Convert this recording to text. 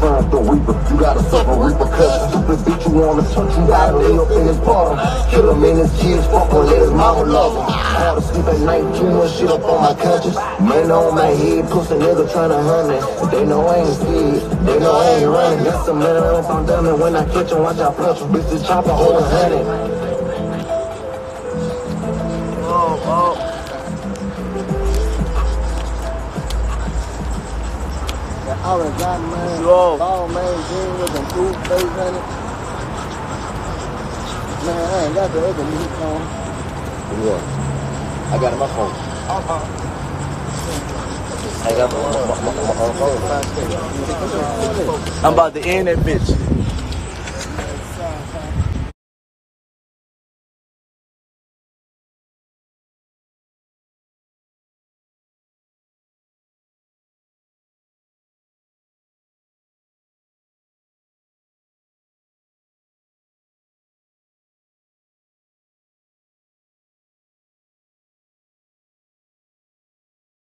find the reaper. You gotta suffer repercussions. Stupid bitch, you wanna touch, you gotta lay up in his bottom. Kill him and his kids, fuck him, let his mama love him. Hard to sleep at night, too much shit up on my conscience. Man on my head, pussy nigga tryna hunt me. They know I ain't scared, they know I ain't running. Got some man up on dummy when I catch him, watch I punch him. Bitch, this chopper hold a honey. Have got man, Yo. man, green with them blue face on it. Man, I ain't got the other meat on. Yeah. I got it my phone. Uh-huh. I got my, my, my, my, my phone. I'm about to end that bitch.